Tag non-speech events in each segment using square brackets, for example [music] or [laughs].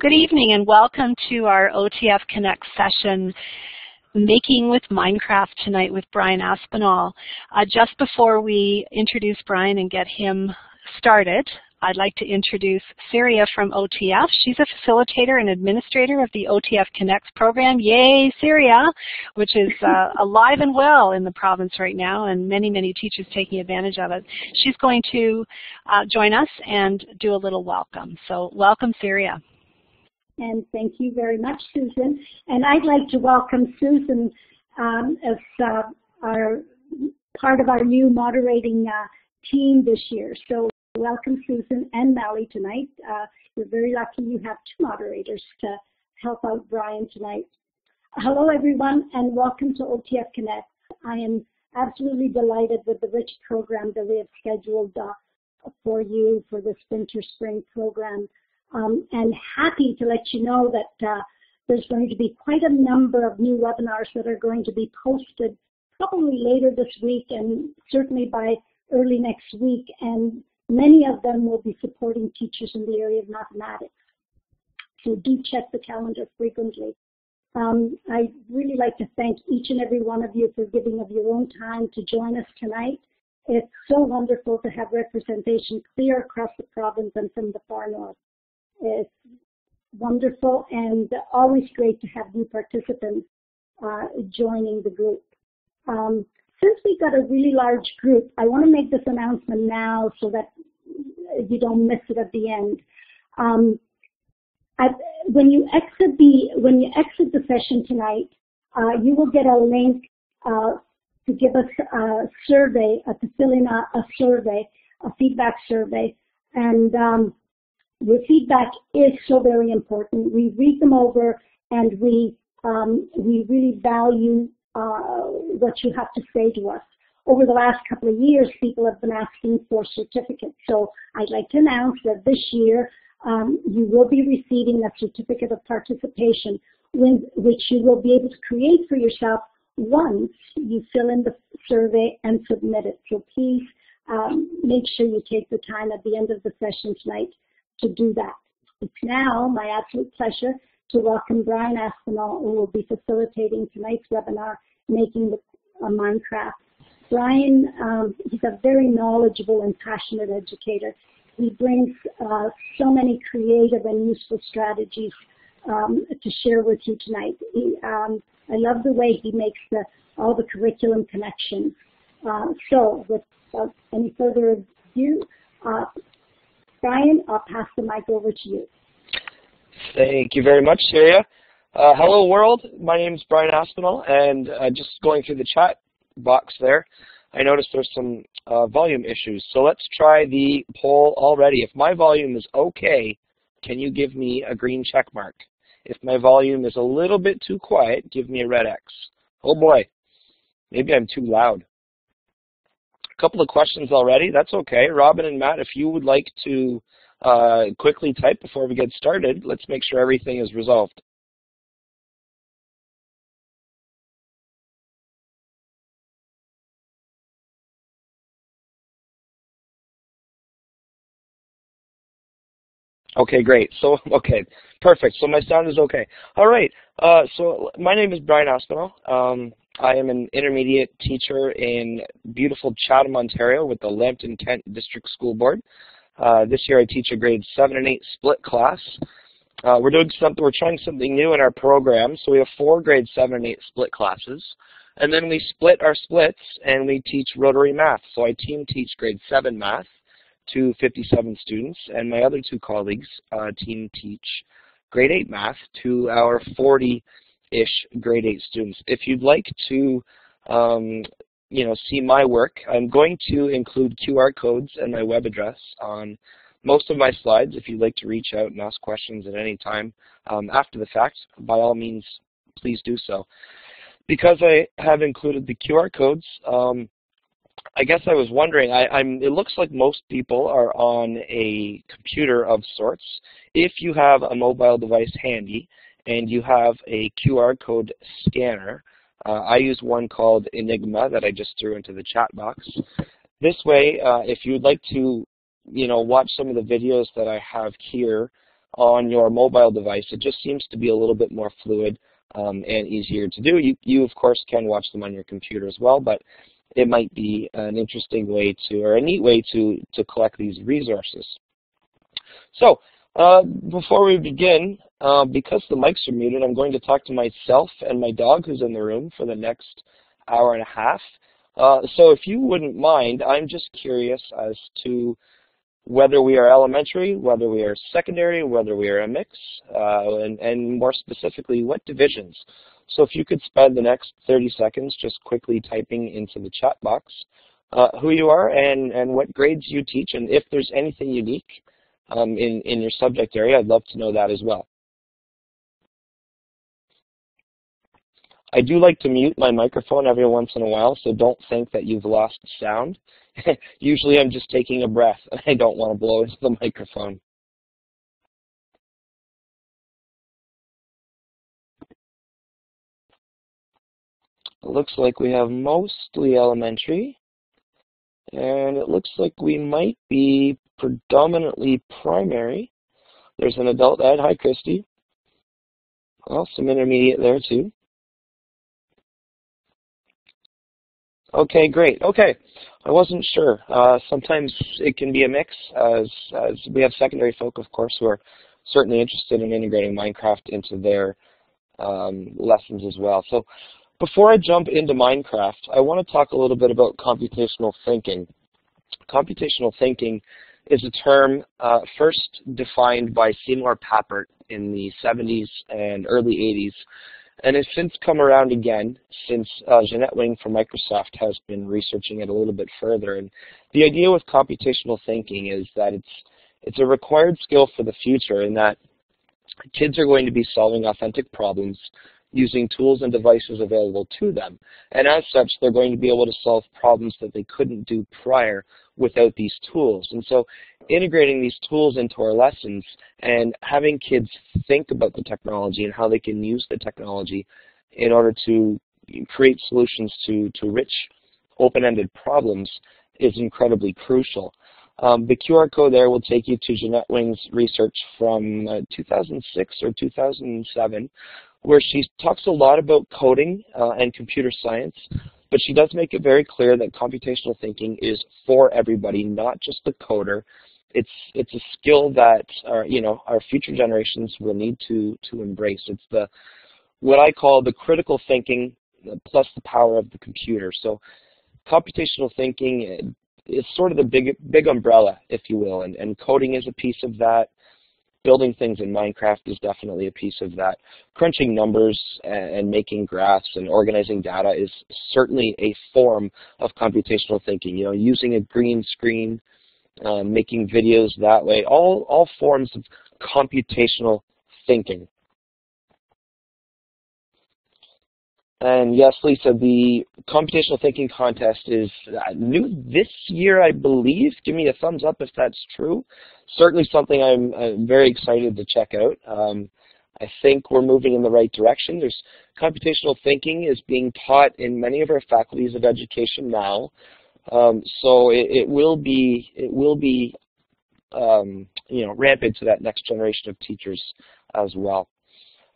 Good evening and welcome to our OTF Connect session, Making with Minecraft tonight with Brian Aspinall. Uh, just before we introduce Brian and get him started, I'd like to introduce Syria from OTF. She's a facilitator and administrator of the OTF Connects program. Yay, Syria, which is uh, [laughs] alive and well in the province right now and many, many teachers taking advantage of it. She's going to uh, join us and do a little welcome. So welcome, Syria and thank you very much, Susan. And I'd like to welcome Susan um, as uh, our part of our new moderating uh, team this year. So welcome, Susan and Mally tonight. Uh, we're very lucky you have two moderators to help out Brian tonight. Hello, everyone, and welcome to OTF Connect. I am absolutely delighted with the rich program that we have scheduled uh, for you for this winter-spring program um, and happy to let you know that uh, there's going to be quite a number of new webinars that are going to be posted probably later this week and certainly by early next week. And many of them will be supporting teachers in the area of mathematics. So do check the calendar frequently. Um, I'd really like to thank each and every one of you for giving of your own time to join us tonight. It's so wonderful to have representation clear across the province and from the far north. It's wonderful and always great to have new participants uh, joining the group. Um, since we've got a really large group, I want to make this announcement now so that you don't miss it at the end. Um, when you exit the when you exit the session tonight, uh, you will get a link uh, to give us a survey, uh, to fill in a, a, survey, a feedback survey, and um, your feedback is so very important. We read them over and we um, we really value uh, what you have to say to us. Over the last couple of years, people have been asking for certificates. So I'd like to announce that this year um, you will be receiving a certificate of participation when, which you will be able to create for yourself once you fill in the survey and submit it. So please um, make sure you take the time at the end of the session tonight to do that. It's now my absolute pleasure to welcome Brian Aspinall, who will be facilitating tonight's webinar, Making the uh, Minecraft. Brian, um, he's a very knowledgeable and passionate educator. He brings uh, so many creative and useful strategies um, to share with you tonight. He, um, I love the way he makes the, all the curriculum connections. Uh, so without any further ado, uh, Brian, I'll pass the mic over to you. Thank you very much, Syria. Uh, hello, world. My name is Brian Aspinall, and uh, just going through the chat box there, I noticed there's some uh, volume issues. So let's try the poll already. If my volume is okay, can you give me a green check mark? If my volume is a little bit too quiet, give me a red X. Oh boy, maybe I'm too loud couple of questions already. That's okay. Robin and Matt, if you would like to uh, quickly type before we get started, let's make sure everything is resolved. Okay, great. So, [laughs] okay, perfect. So my sound is okay. All right. Uh, so my name is Brian Aspinall. Um, I am an intermediate teacher in beautiful Chatham, Ontario with the Lambton Kent District School Board. Uh, this year I teach a grade 7 and 8 split class. Uh, we're doing something, we're trying something new in our program. So we have four grade 7 and 8 split classes. And then we split our splits and we teach rotary math. So I team teach grade 7 math to 57 students and my other two colleagues uh, team teach grade 8 math to our 40 ish grade 8 students. If you'd like to um, you know, see my work, I'm going to include QR codes and my web address on most of my slides if you'd like to reach out and ask questions at any time um, after the fact, by all means, please do so. Because I have included the QR codes, um, I guess I was wondering, I, am it looks like most people are on a computer of sorts. If you have a mobile device handy, and you have a QR code scanner. Uh, I use one called i-nigma that I just threw into the chat box. This way, uh, if you'd like to, you know, watch some of the videos that I have here on your mobile device. It just seems to be a little bit more fluid um, and easier to do. You, you, of course, can watch them on your computer as well, but it might be an interesting way to, or a neat way to, to collect these resources. So, uh, before we begin, uh, because the mics are muted, I'm going to talk to myself and my dog who's in the room for the next hour and a half. Uh, so if you wouldn't mind, I'm just curious as to whether we are elementary, whether we are secondary, whether we are a mix, uh, and, and more specifically, what divisions. So if you could spend the next 30 seconds just quickly typing into the chat box uh, who you are and, and what grades you teach, and if there's anything unique um, in, in your subject area, I'd love to know that as well. I do like to mute my microphone every once in a while, so don't think that you've lost sound. [laughs] Usually I'm just taking a breath, and I don't want to blow into the microphone. It looks like we have mostly elementary, and it looks like we might be predominantly primary. There's an adult ed. Hi, Christy. Well, some intermediate there, too. Okay, great. Okay, I wasn't sure. Uh, sometimes it can be a mix, as, as we have secondary folk, of course, who are certainly interested in integrating Minecraft into their um, lessons as well. So before I jump into Minecraft, I want to talk a little bit about computational thinking. Computational thinking is a term uh, first defined by Seymour Papert in the 70s and early 80s and it's since come around again since uh, Jeannette Wing from Microsoft has been researching it a little bit further. And the idea with computational thinking is that it's it's a required skill for the future in that kids are going to be solving authentic problems using tools and devices available to them. And as such, they're going to be able to solve problems that they couldn't do prior without these tools. And so integrating these tools into our lessons and having kids think about the technology and how they can use the technology in order to create solutions to, to rich open-ended problems is incredibly crucial. Um, the QR code there will take you to Jeannette Wing's research from uh, 2006 or 2007, where she talks a lot about coding uh, and computer science, but she does make it very clear that computational thinking is for everybody, not just the coder. It's it's a skill that our, you know our future generations will need to to embrace. It's the what I call the critical thinking uh, plus the power of the computer. So computational thinking uh, is sort of the big big umbrella, if you will, and, and coding is a piece of that building things in Minecraft is definitely a piece of that. Crunching numbers and, making graphs and organizing data is certainly a form of computational thinking. You know, using a green screen, um, making videos that way, all, all forms of computational thinking. And yes, Lisa, the computational thinking contest is uh, new this year, I believe. Give me a thumbs up if that's true. Certainly something I'm uh, very excited to check out. Um, I think we're moving in the right direction. There's computational thinking is being taught in many of our faculties of education now. Um, so it, it, will be it will be um, you know rampant to that next generation of teachers as well.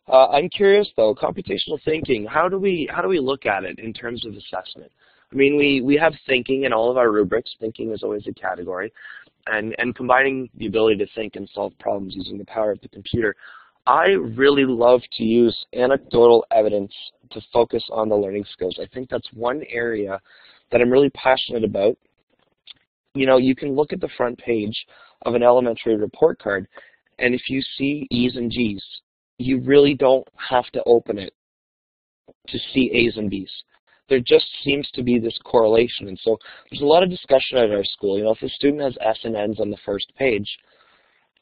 Uh, I'm curious though, computational thinking, how do we how do we look at it in terms of assessment? I mean, we, we have thinking in all of our rubrics. Thinking is always a category. And, and combining the ability to think and solve problems using the power of the computer. I really love to use anecdotal evidence to focus on the learning skills. I think that's one area that I'm really passionate about. You know, you can look at the front page of an elementary report card, and if you see E's and G's, you really don't have to open it to see A's and B's. There just seems to be this correlation. And so there's a lot of discussion at our school. You know, if a student has S and N's on the first page,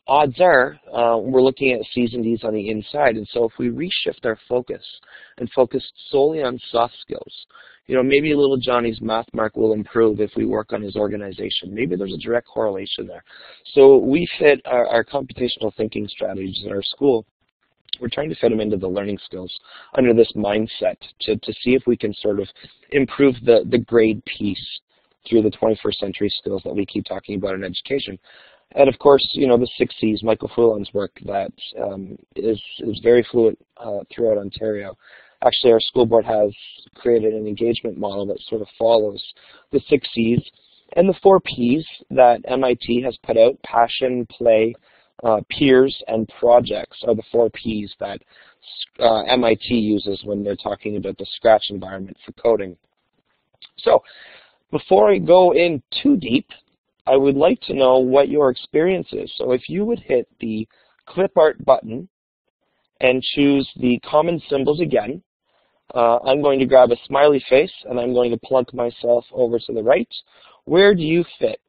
odds are uh, we're looking at C's and D's on the inside. And so if we reshift our focus and focus solely on soft skills, you know, maybe little Johnny's math mark will improve if we work on his organization. Maybe there's a direct correlation there. So we fit our, our computational thinking strategies at our school we're trying to fit them into the learning skills under this mindset to, to see if we can sort of improve the, the grade piece through the 21st century skills that we keep talking about in education. And of course, you know, the six C's, Michael Fullan's work that um, is is very fluent uh, throughout Ontario. Actually, our school board has created an engagement model that sort of follows the six C's and the four P's that MIT has put out, passion, play, uh, peers, and projects are the four P's that uh, MIT uses when they're talking about the Scratch environment for coding. So before I go in too deep, I would like to know what your experience is. So if you would hit the clip art button and choose the common symbols again, uh, I'm going to grab a smiley face and I'm going to plunk myself over to the right. Where do you fit?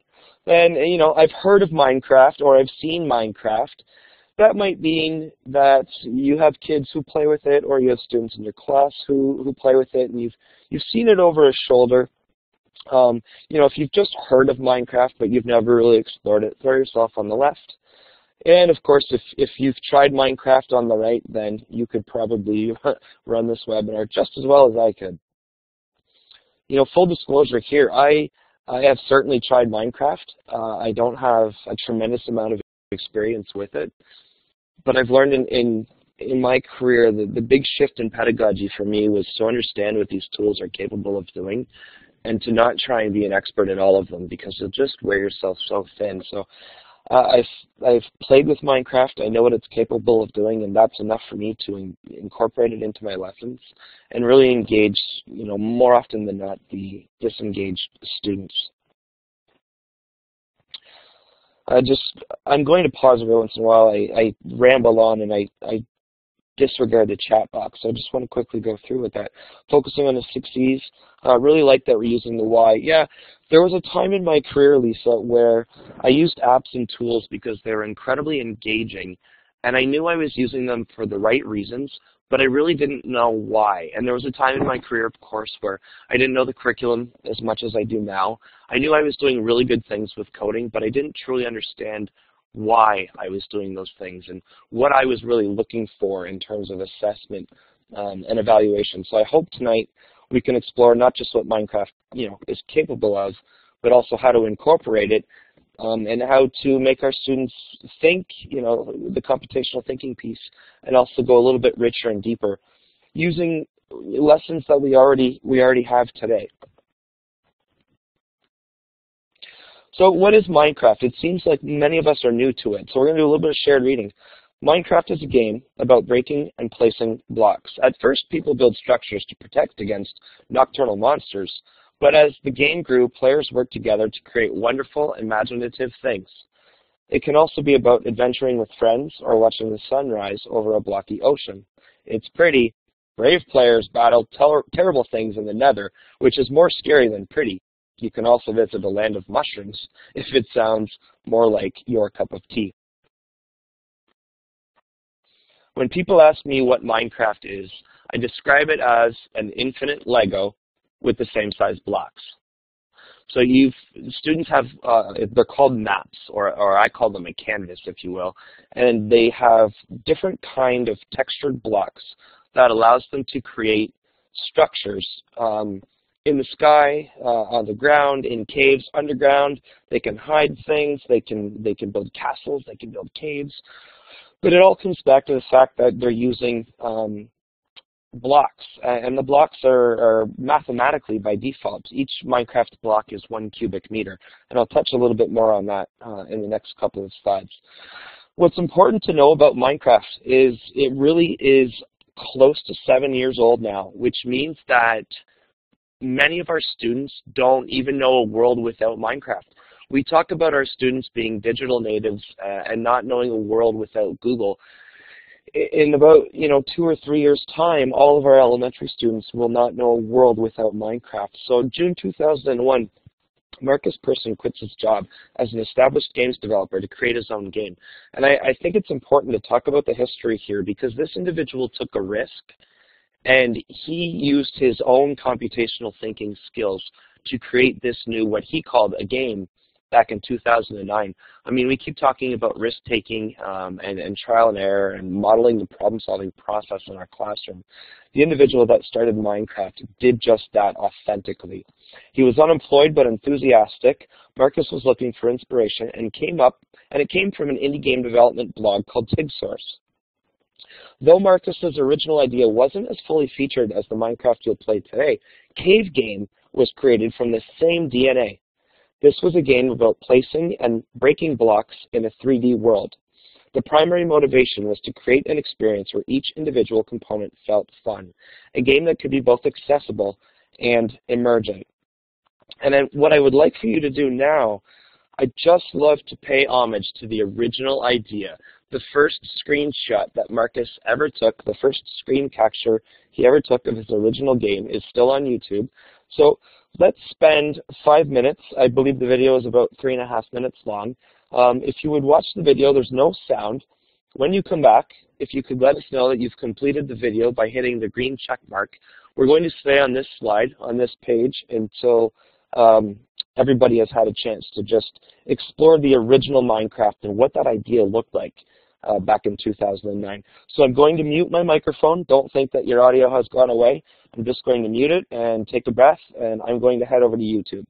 And, you know, I've heard of Minecraft or I've seen Minecraft. That might mean that you have kids who play with it or you have students in your class who, who play with it and you've, you've seen it over a shoulder. Um, you know, if you've just heard of Minecraft but you've never really explored it, throw yourself on the left. And of course, if, if you've tried Minecraft on the right, then you could probably [laughs] run this webinar just as well as I could. You know, full disclosure here, I, I have certainly tried Minecraft. Uh, I don't have a tremendous amount of experience with it, but I've learned in, in, in my career the, the big shift in pedagogy for me was to understand what these tools are capable of doing and to not try and be an expert in all of them because you'll just wear yourself so thin. So uh, I've I've played with Minecraft. I know what it's capable of doing, and that's enough for me to in, incorporate it into my lessons and really engage, you know, more often than not, the disengaged students. I just I'm going to pause every once in a while. I, I ramble on and I, I disregard the chat box. So I just want to quickly go through with that. Focusing on the six C's, uh, really like that we're using the why. Yeah, there was a time in my career, Lisa, where I used apps and tools because they were incredibly engaging, and I knew I was using them for the right reasons, but I really didn't know why. And there was a time in my career, of course, where I didn't know the curriculum as much as I do now. I knew I was doing really good things with coding, but I didn't truly understand why I was doing those things and what I was really looking for in terms of assessment um, and evaluation. So I hope tonight we can explore not just what Minecraft you know is capable of, but also how to incorporate it um, and how to make our students think, you know, the computational thinking piece, and also go a little bit richer and deeper using lessons that we already we already have today. So what is Minecraft? It seems like many of us are new to it. So we're going to do a little bit of shared reading. Minecraft is a game about breaking and placing blocks. At first, people build structures to protect against nocturnal monsters, but as the game grew, players worked together to create wonderful, imaginative things. It can also be about adventuring with friends or watching the sunrise over a blocky ocean. It's pretty. Brave players battle ter terrible things in the nether, which is more scary than pretty. You can also visit the land of mushrooms [laughs] if it sounds more like your cup of tea. When people ask me what Minecraft is, I describe it as an infinite Lego with the same size blocks. So you've students have uh, they're called maps, or or I call them a canvas, if you will, and they have different kind of textured blocks that allows them to create structures um, in the sky, uh, on the ground, in caves, underground. They can hide things. They can they can build castles. They can build caves. But it all comes back to the fact that they're using um, blocks, and the blocks are, are, mathematically by default. Each Minecraft block is one cubic meter, and I'll touch a little bit more on that uh, in the next couple of slides. What's important to know about Minecraft is it really is close to seven years old now, which means that many of our students don't even know a world without Minecraft. We talk about our students being digital natives uh, and not knowing a world without Google. In about you know two or three years time, all of our elementary students will not know a world without Minecraft. So June 2001, Markus Persson quits his job as an established games developer to create his own game. And I, I think it's important to talk about the history here because this individual took a risk and he used his own computational thinking skills to create this new, what he called a game, back in 2009. I mean, we keep talking about risk-taking um, and, and trial and error and modeling the problem-solving process in our classroom. The individual that started Minecraft did just that authentically. He was unemployed but enthusiastic. Markus was looking for inspiration and came up, and it came from an indie game development blog called TIGSource. Though Markus's original idea wasn't as fully featured as the Minecraft you'll play today, Cave Game was created from the same DNA. This was a game about placing and breaking blocks in a 3D world. The primary motivation was to create an experience where each individual component felt fun, a game that could be both accessible and emergent. And what I would like for you to do now, I'd just love to pay homage to the original idea, the first screenshot that Markus ever took, the first screen capture he ever took of his original game is still on YouTube. So let's spend five minutes. I believe the video is about three and a half minutes long. Um, if you would watch the video, there's no sound. When you come back, if you could let us know that you've completed the video by hitting the green check mark, we're going to stay on this slide, on this page, until um, everybody has had a chance to just explore the original Minecraft and what that idea looked like uh, back in 2009. So I'm going to mute my microphone. Don't think that your audio has gone away. I'm just going to mute it and take a breath, and I'm going to head over to YouTube.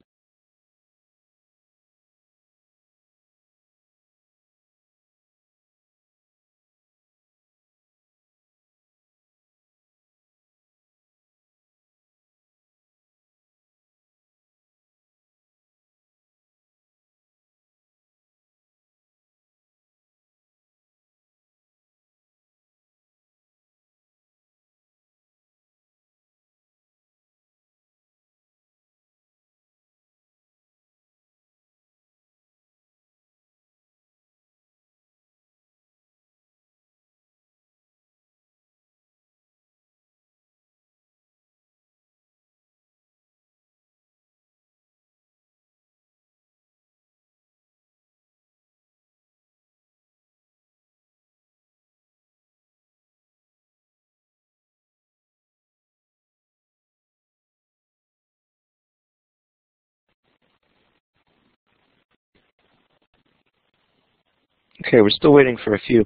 Okay, we're still waiting for a few.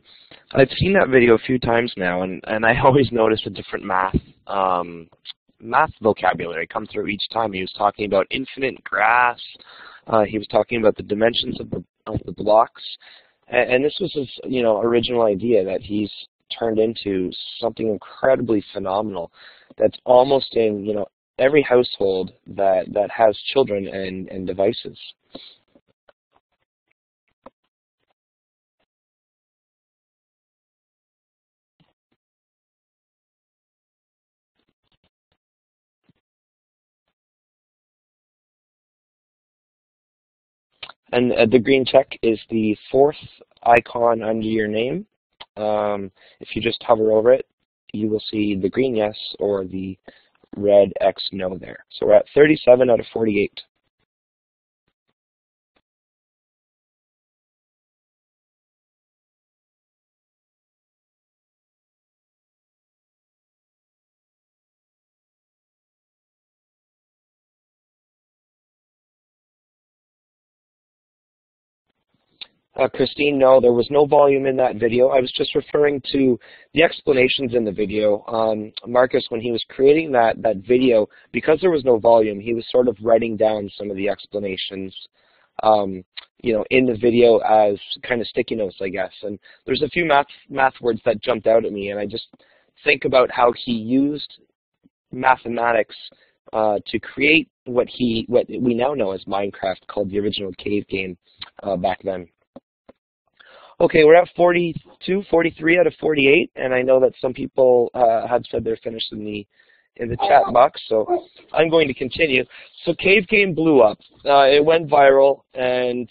I've seen that video a few times now, and, and I [laughs] always notice a different math um, math vocabulary come through each time. He was talking about infinite grass. Uh, he was talking about the dimensions of the of the blocks, and, and this was his you know original idea that he's turned into something incredibly phenomenal. That's almost in you know every household that that has children and and devices. And uh, the green check is the fourth icon under your name. Um, if you just hover over it, you will see the green yes or the red X no there. So we're at 37 out of 48. Uh, Christine, no, there was no volume in that video. I was just referring to the explanations in the video. Um, Markus, when he was creating that, that video, because there was no volume, he was sort of writing down some of the explanations um, you know, in the video as kind of sticky notes, I guess. And there's a few math, math words that jumped out at me, and I just think about how he used mathematics uh, to create what he what we now know as Minecraft, called the original cave game uh, back then. Okay, we're at 42, 43 out of 48, and I know that some people uh, have said they're finished in the in the chat box, so I'm going to continue. So Cave Game blew up. Uh, it went viral, and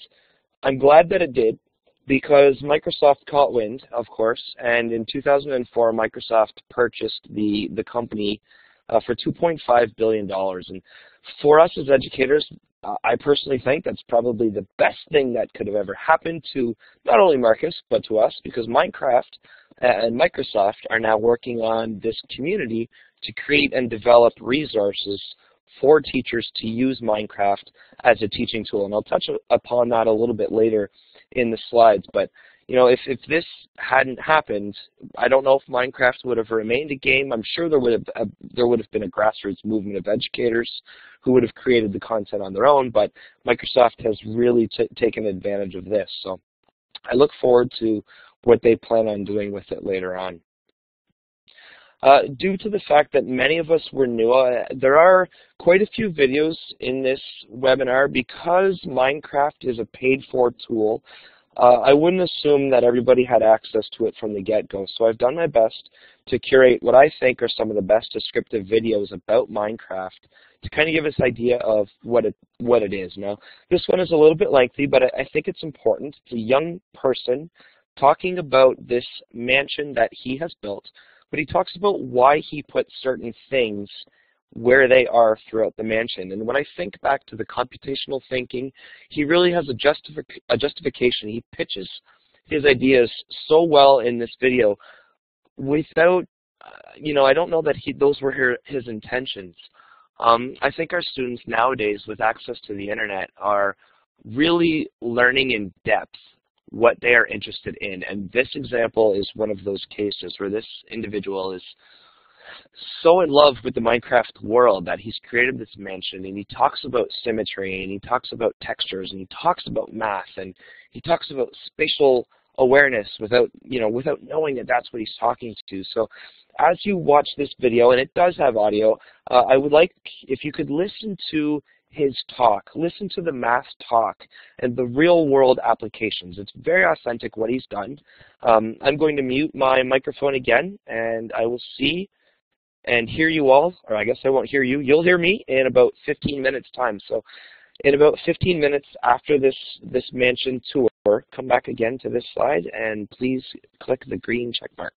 I'm glad that it did because Microsoft caught wind, of course, and in 2004, Microsoft purchased the, the company uh, for $2.5 billion. And for us as educators, uh, I personally think that's probably the best thing that could have ever happened to not only Markus, but to us, because Minecraft and Microsoft are now working on this community to create and develop resources for teachers to use Minecraft as a teaching tool. And I'll touch upon that a little bit later in the slides. But you know, if, if this hadn't happened, I don't know if Minecraft would have remained a game. I'm sure there would have uh, there would have been a grassroots movement of educators who would have created the content on their own. But Microsoft has really taken advantage of this. So I look forward to what they plan on doing with it later on. Uh, due to the fact that many of us were new, uh, there are quite a few videos in this webinar because Minecraft is a paid-for tool. Uh, I wouldn't assume that everybody had access to it from the get-go, so I've done my best to curate what I think are some of the best descriptive videos about Minecraft to kind of give us idea of what it what it is. Now, this one is a little bit lengthy, but I, I think it's important. It's a young person talking about this mansion that he has built but he talks about why he put certain things where they are throughout the mansion. And when I think back to the computational thinking, he really has a, justific a justification. He pitches his ideas so well in this video without, uh, you know, I don't know that he, those were his intentions. Um, I think our students nowadays with access to the internet are really learning in depth what they are interested in. And this example is one of those cases where this individual is so in love with the Minecraft world that he's created this mansion and he talks about symmetry and he talks about textures and he talks about math and he talks about spatial awareness without, you know, without knowing that that's what he's talking to. So as you watch this video, and it does have audio, uh, I would like if you could listen to his talk. Listen to the math talk and the real world applications. It's very authentic what he's done. Um, I'm going to mute my microphone again and I will see and hear you all, or I guess I won't hear you. You'll hear me in about 15 minutes time. So in about 15 minutes after this, this mansion tour, come back again to this slide and please click the green check mark.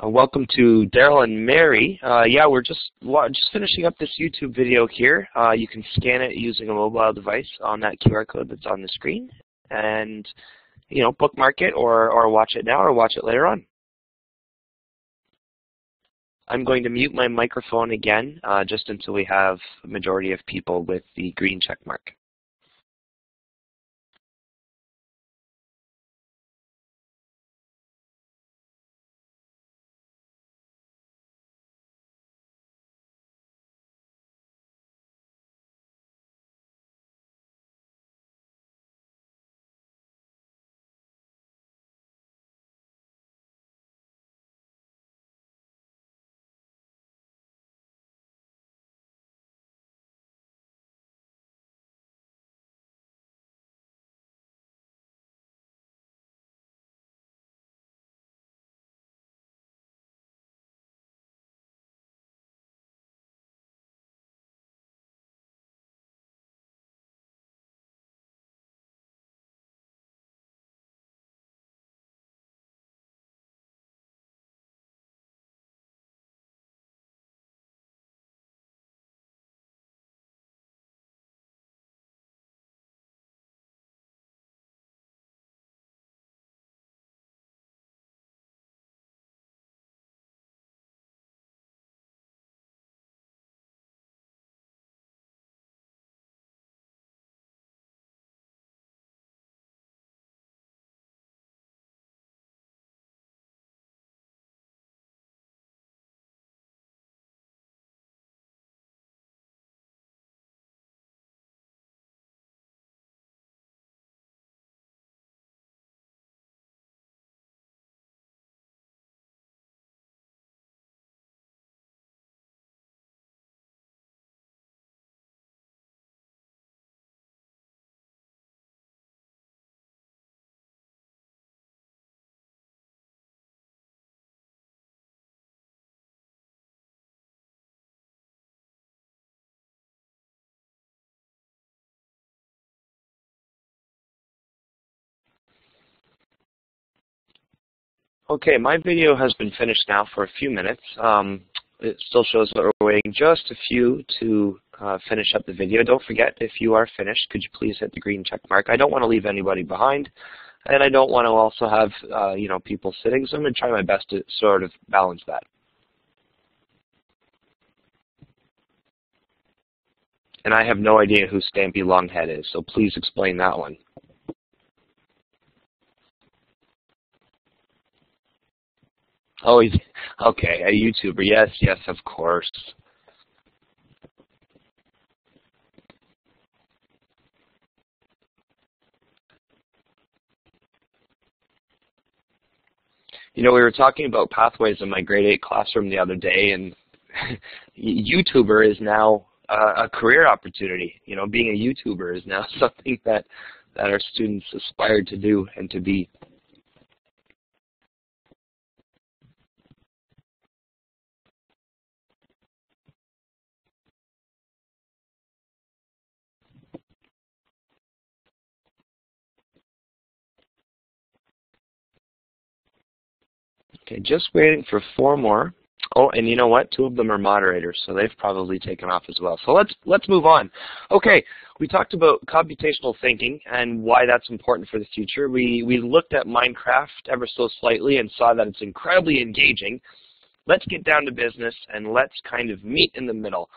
Uh, welcome to Daryl and Mary. Uh, yeah, we're just just finishing up this YouTube video here. Uh, you can scan it using a mobile device on that QR code that's on the screen, and you know, bookmark it or or watch it now or watch it later on. I'm going to mute my microphone again uh, just until we have a majority of people with the green check mark. Okay, my video has been finished now for a few minutes. Um, it still shows that we're waiting just a few to uh, finish up the video. Don't forget, if you are finished, could you please hit the green check mark? I don't want to leave anybody behind, and I don't want to also have uh, you know people sitting, so I'm going to try my best to sort of balance that. And I have no idea who Stampy Longhead is, so please explain that one. Oh, he's okay, a YouTuber. Yes, yes, of course. You know, we were talking about pathways in my grade 8 classroom the other day, and [laughs] YouTuber is now uh, a career opportunity. You know, being a YouTuber is now [laughs] something that, that our students aspire to do and to be. Okay, just waiting for four more. Oh, and you know what? Two of them are moderators, so they've probably taken off as well. So let's let's move on. Okay, we talked about computational thinking and why that's important for the future. We we looked at Minecraft ever so slightly and saw that it's incredibly engaging. Let's get down to business and let's kind of meet in the middle.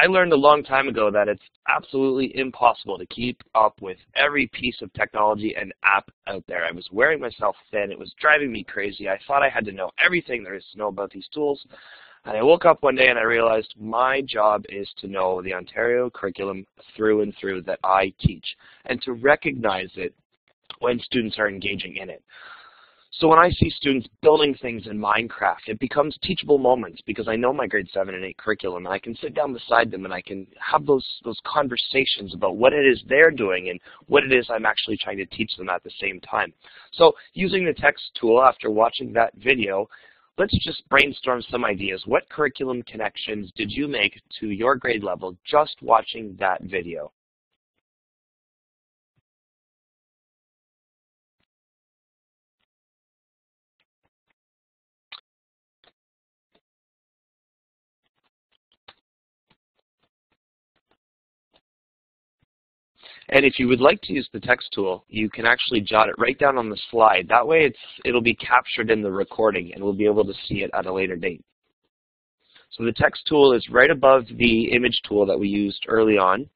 I learned a long time ago that it's absolutely impossible to keep up with every piece of technology and app out there. I was wearing myself thin. It was driving me crazy. I thought I had to know everything there is to know about these tools. And I woke up one day and I realized my job is to know the Ontario curriculum through and through that I teach and to recognize it when students are engaging in it. So when I see students building things in Minecraft, it becomes teachable moments because I know my grade 7 and 8 curriculum and I can sit down beside them and I can have those, those conversations about what it is they're doing and what it is I'm actually trying to teach them at the same time. So using the text tool after watching that video, let's just brainstorm some ideas. What curriculum connections did you make to your grade level just watching that video? And if you would like to use the text tool, you can actually jot it right down on the slide. That way it's, it'll be captured in the recording and we'll be able to see it at a later date. So the text tool is right above the image tool that we used early on.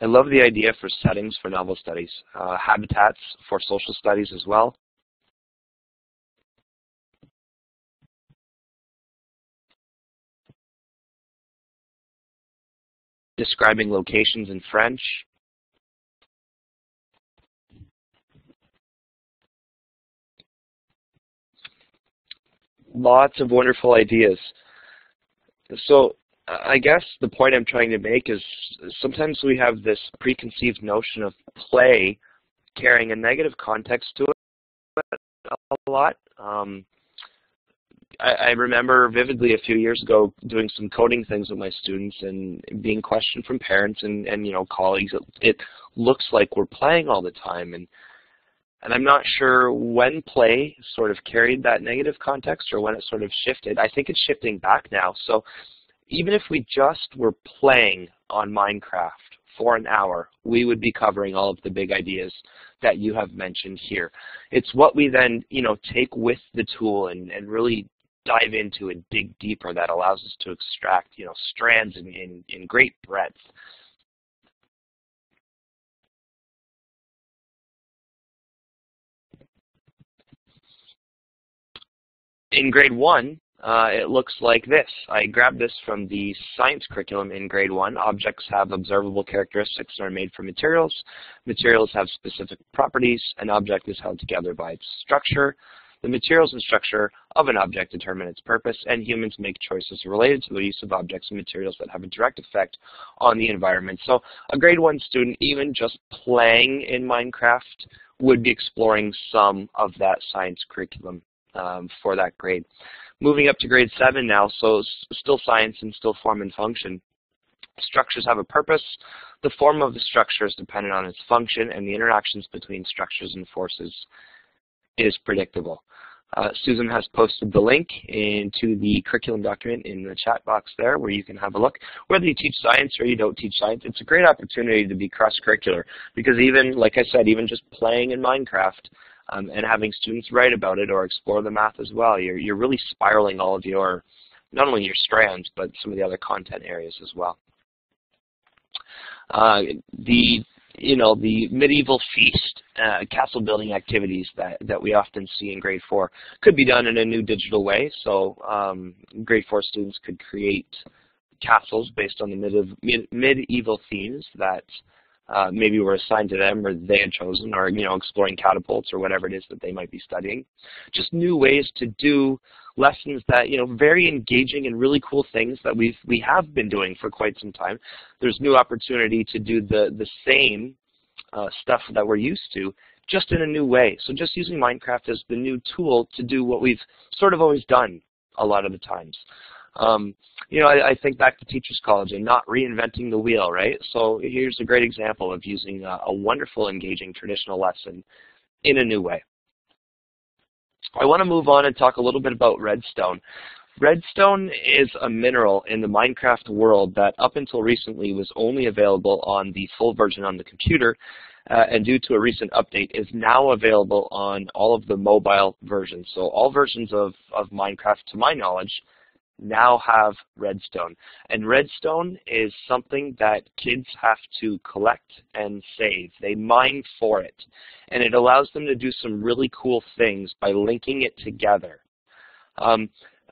I love the idea for settings for novel studies, uh, habitats for social studies as well. Describing locations in French. Lots of wonderful ideas. So I guess the point I'm trying to make is sometimes we have this preconceived notion of play carrying a negative context to it a lot. Um, I, I remember vividly a few years ago doing some coding things with my students and being questioned from parents and, and you know colleagues. It, it looks like we're playing all the time, and and I'm not sure when play sort of carried that negative context or when it sort of shifted. I think it's shifting back now. So even if we just were playing on Minecraft for an hour, we would be covering all of the big ideas that you have mentioned here. It's what we then, you know, take with the tool and, and really dive into and dig deeper that allows us to extract, you know, strands in, in, in great breadth. In grade one, uh, it looks like this. I grabbed this from the science curriculum in grade one. Objects have observable characteristics and are made from materials. Materials have specific properties. An object is held together by its structure. The materials and structure of an object determine its purpose, and humans make choices related to the use of objects and materials that have a direct effect on the environment. So a grade one student, even just playing in Minecraft, would be exploring some of that science curriculum um, for that grade. Moving up to grade seven now, so still science and still form and function. Structures have a purpose. The form of the structure is dependent on its function, and the interactions between structures and forces is predictable. Uh, Susan has posted the link into the curriculum document in the chat box there where you can have a look. Whether you teach science or you don't teach science, it's a great opportunity to be cross-curricular because even, like I said, even just playing in Minecraft um, and having students write about it or explore the math as well, you're, you're really spiraling all of your, not only your strands, but some of the other content areas as well. Uh, the you know, the medieval feast, uh, castle building activities that, that we often see in grade four could be done in a new digital way. So um, grade four students could create castles based on the mid medieval themes that uh, maybe were assigned to them or they had chosen or, you know, exploring catapults or whatever it is that they might be studying. Just new ways to do lessons that, you know, very engaging and really cool things that we've, we have been doing for quite some time. There's new opportunity to do the, the same uh, stuff that we're used to just in a new way. So just using Minecraft as the new tool to do what we've sort of always done a lot of the times. Um, you know, I, I, think back to Teachers College and not reinventing the wheel, right? So here's a great example of using a, a wonderful, engaging traditional lesson in a new way. I want to move on and talk a little bit about redstone. Redstone is a mineral in the Minecraft world that up until recently was only available on the full version on the computer, uh, and due to a recent update is now available on all of the mobile versions. So all versions of, of Minecraft, to my knowledge, now have redstone. And redstone is something that kids have to collect and save. They mine for it. And it allows them to do some really cool things by linking it together. Um,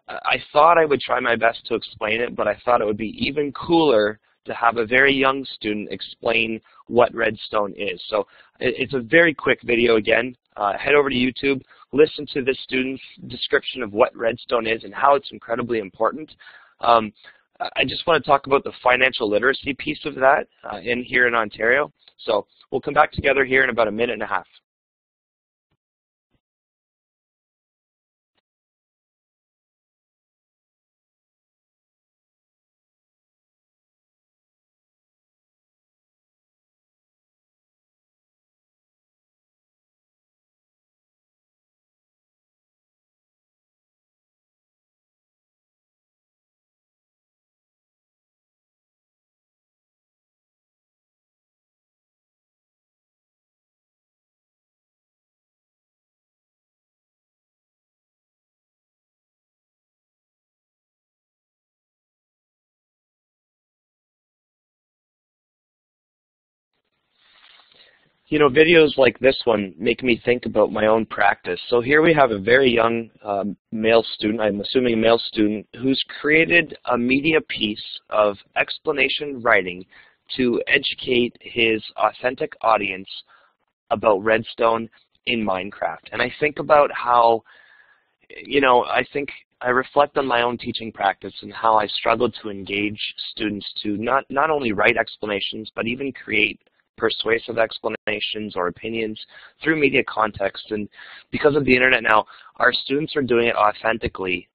I thought I would try my best to explain it, but I thought it would be even cooler to have a very young student explain what redstone is. So it's a very quick video again. Uh, head over to YouTube, listen to this student's description of what Redstone is and how it's incredibly important. Um, I just want to talk about the financial literacy piece of that uh, in here in Ontario. So we'll come back together here in about a minute and a half. You know, videos like this one make me think about my own practice. So here we have a very young um, male student, I'm assuming a male student, who's created a media piece of explanation writing to educate his authentic audience about Redstone in Minecraft. And I think about how, you know, I think I reflect on my own teaching practice and how I struggled to engage students to not, not only write explanations, but even create persuasive explanations or opinions through media context. And because of the internet now, our students are doing it authentically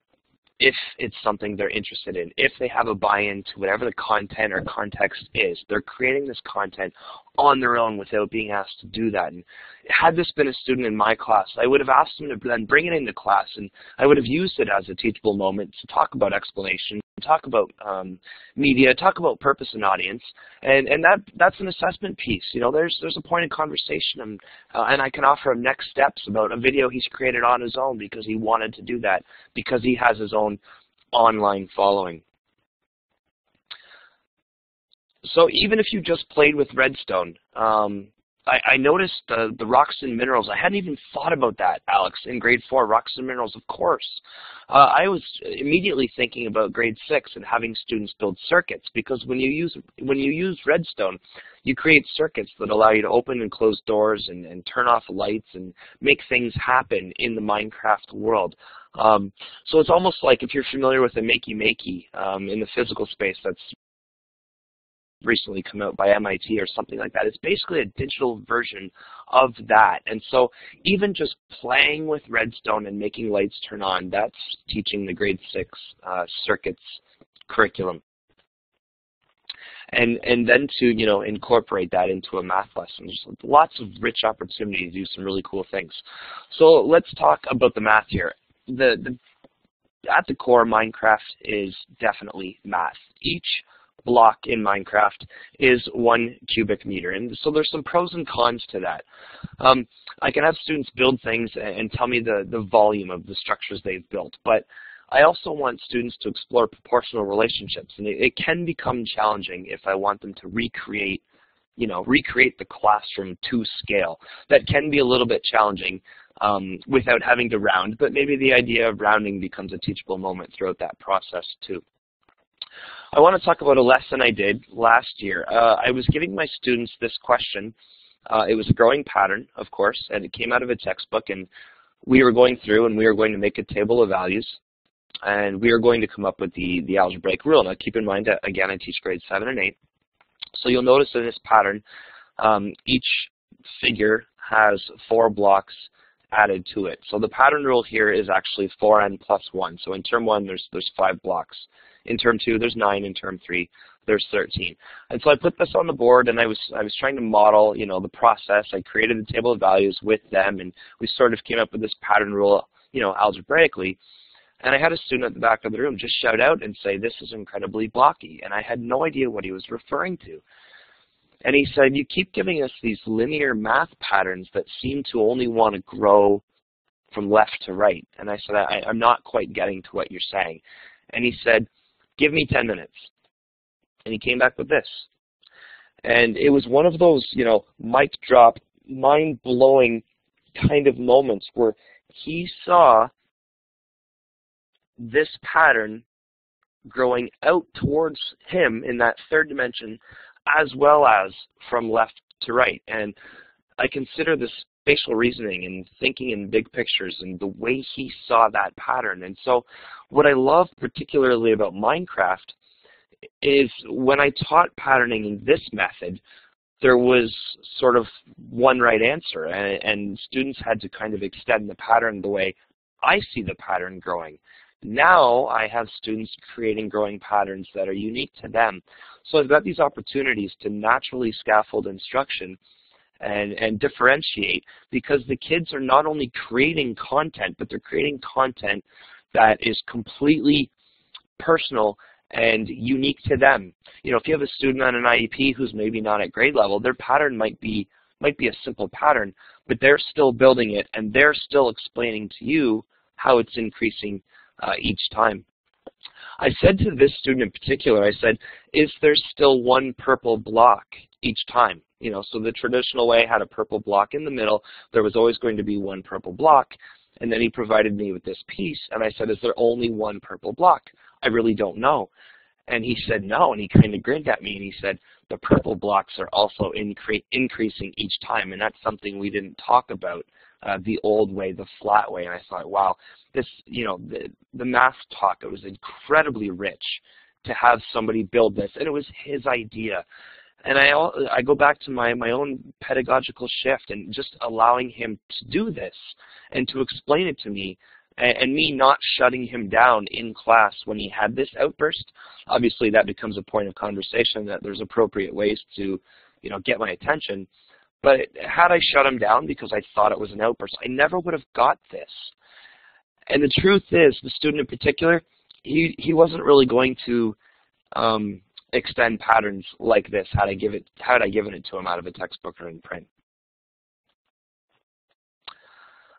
if it's something they're interested in, if they have a buy-in to whatever the content or context is. They're creating this content on their own without being asked to do that. And had this been a student in my class, I would have asked them to then bring it into class, and I would have used it as a teachable moment to talk about explanation, talk about um, media, talk about purpose and audience, and and that that's an assessment piece. You know, there's there's a point of conversation, and uh, and I can offer him next steps about a video he's created on his own because he wanted to do that because he has his own online following. So even if you just played with Redstone, um, I, I noticed the, the rocks and minerals. I hadn't even thought about that, Alex, in grade four, rocks and minerals, of course. Uh, I was immediately thinking about grade six and having students build circuits because when you use when you use Redstone, you create circuits that allow you to open and close doors and, and turn off lights and make things happen in the Minecraft world. Um, so it's almost like if you're familiar with a Makey Makey um, in the physical space that's recently come out by MIT or something like that. It's basically a digital version of that. And so even just playing with Redstone and making lights turn on, that's teaching the grade six uh, circuits curriculum. and and then to you know incorporate that into a math lesson. There's lots of rich opportunity to do some really cool things. So let's talk about the math here. The, the at the core, Minecraft is definitely math. Each block in Minecraft is one cubic meter. And so there's some pros and cons to that. Um, I can have students build things and tell me the, the volume of the structures they've built. But I also want students to explore proportional relationships. And it, it can become challenging if I want them to recreate you know, recreate the classroom to scale. That can be a little bit challenging um, without having to round, but maybe the idea of rounding becomes a teachable moment throughout that process too. I want to talk about a lesson I did last year. Uh, I was giving my students this question. Uh, it was a growing pattern, of course, and it came out of a textbook, and we were going through and we were going to make a table of values, and we are going to come up with the, the algebraic rule. Now keep in mind that, again, I teach grades 7 and 8, so you'll notice in this pattern, um, each figure has four blocks added to it. So the pattern rule here is actually 4n plus 1. So in term 1, there's, there's 5 blocks. In term 2, there's 9. In term 3, there's 13. And so I put this on the board, and I was, I was trying to model you know, the process. I created a table of values with them, and we sort of came up with this pattern rule you know, algebraically. And I had a student at the back of the room just shout out and say, this is incredibly blocky. And I had no idea what he was referring to. And he said, you keep giving us these linear math patterns that seem to only want to grow from left to right. And I said, I, am not quite getting to what you're saying. And he said, give me 10 minutes. And he came back with this. And it was one of those, you know, mic drop, mind-blowing kind of moments where he saw this pattern growing out towards him in that third dimension as well as from left to right. And I consider this spatial reasoning and thinking in big pictures and the way he saw that pattern. And so what I love particularly about Minecraft is when I taught patterning in this method, there was sort of one right answer, and, and students had to kind of extend the pattern the way I see the pattern growing. Now I have students creating growing patterns that are unique to them. So I've got these opportunities to naturally scaffold instruction and, and differentiate because the kids are not only creating content, but they're creating content that is completely personal and unique to them. You know, if you have a student on an IEP who's maybe not at grade level, their pattern might be might be a simple pattern, but they're still building it and they're still explaining to you how it's increasing uh, each time. I said to this student in particular, I said, is there still one purple block each time? You know, so the traditional way had a purple block in the middle. There was always going to be one purple block. And then he provided me with this piece, and I said, is there only one purple block? I really don't know. And he said no, and he kind of grinned at me, and he said, the purple blocks are also incre increasing each time, and that's something we didn't talk about uh, the old way, the flat way. And I thought, wow, this, you know, the, the math talk, it was incredibly rich to have somebody build this. And it was his idea. And I, I go back to my, my own pedagogical shift and just allowing him to do this and to explain it to me and, and me not shutting him down in class when he had this outburst. Obviously, that becomes a point of conversation that there's appropriate ways to, you know, get my attention. But had I shut him down because I thought it was an outburst, I never would have got this. And the truth is, the student in particular, he, he wasn't really going to um, extend patterns like this had I give it had I given it to him out of a textbook or in print.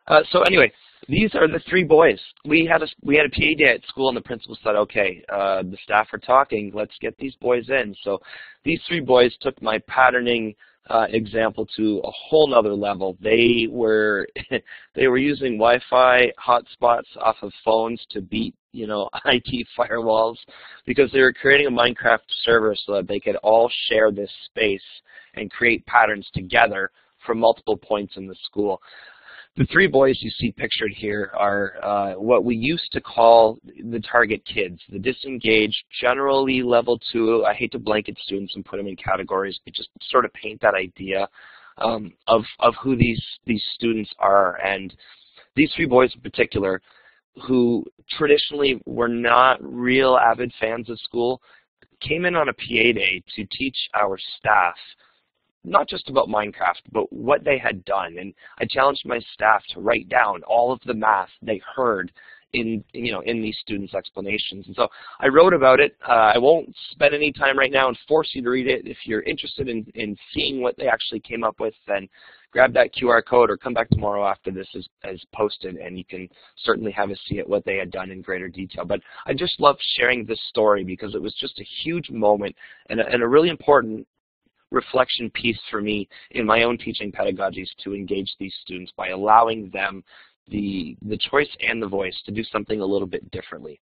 Uh, so anyway, these are the three boys. We had a we had a PA day at school, and the principal said, "Okay, uh, the staff are talking. Let's get these boys in." So these three boys took my patterning uh, example to a whole nother level. They were [laughs] they were using Wi-Fi hotspots off of phones to beat you know [laughs] IT firewalls because they were creating a Minecraft server so that they could all share this space and create patterns together from multiple points in the school. The three boys you see pictured here are uh, what we used to call the target kids, the disengaged, generally level two. I hate to blanket students and put them in categories, but just sort of paint that idea um, of, of who these, these students are. And these three boys in particular, who traditionally were not real avid fans of school, came in on a PA day to teach our staff not just about Minecraft, but what they had done. And I challenged my staff to write down all of the math they heard in you know in these students' explanations. And so I wrote about it. Uh, I won't spend any time right now and force you to read it. If you're interested in, in seeing what they actually came up with, then grab that QR code or come back tomorrow after this is, is posted and you can certainly have a see at what they had done in greater detail. But I just love sharing this story because it was just a huge moment and a, and a really important reflection piece for me in my own teaching pedagogies to engage these students by allowing them the, the choice and the voice to do something a little bit differently.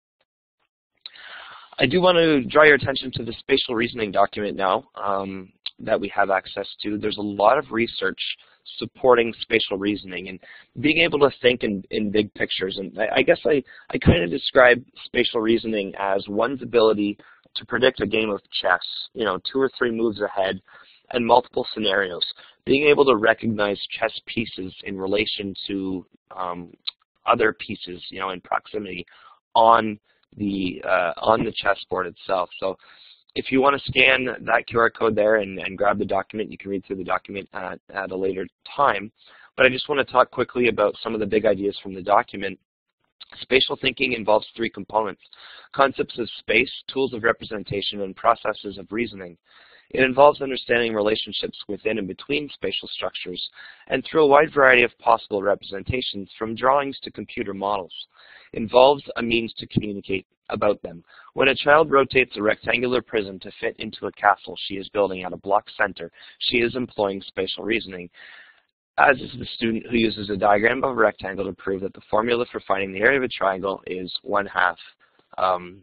I do want to draw your attention to the spatial reasoning document now um, that we have access to. There's a lot of research supporting spatial reasoning and being able to think in, in big pictures. And I, I guess I, I kind of describe spatial reasoning as one's ability to predict a game of chess, you know, two or three moves ahead and multiple scenarios. Being able to recognize chess pieces in relation to um, other pieces, you know, in proximity on the uh, on the chessboard itself. So if you want to scan that QR code there and, and grab the document, you can read through the document at, at a later time. But I just want to talk quickly about some of the big ideas from the document Spatial thinking involves three components, concepts of space, tools of representation, and processes of reasoning. It involves understanding relationships within and between spatial structures, and through a wide variety of possible representations, from drawings to computer models. Involves a means to communicate about them. When a child rotates a rectangular prism to fit into a castle she is building at a block center, she is employing spatial reasoning as is the student who uses a diagram of a rectangle to prove that the formula for finding the area of a triangle is one half um,